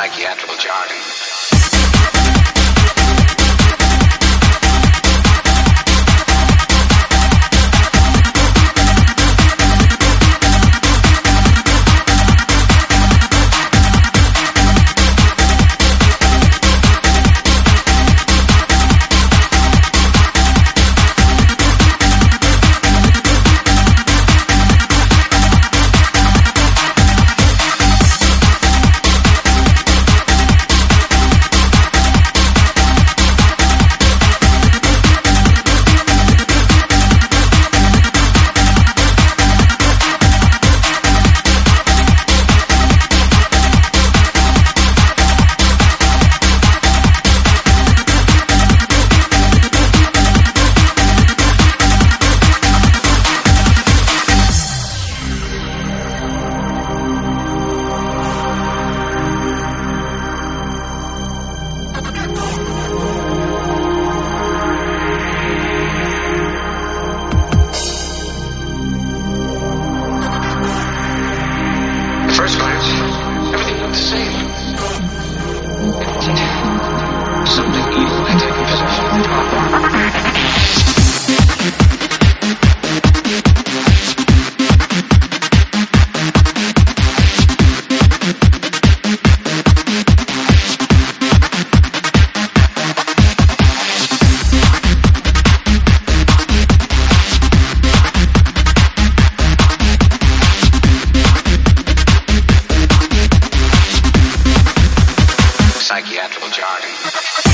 psychiatrical jargon. The. psychiatrical jargon.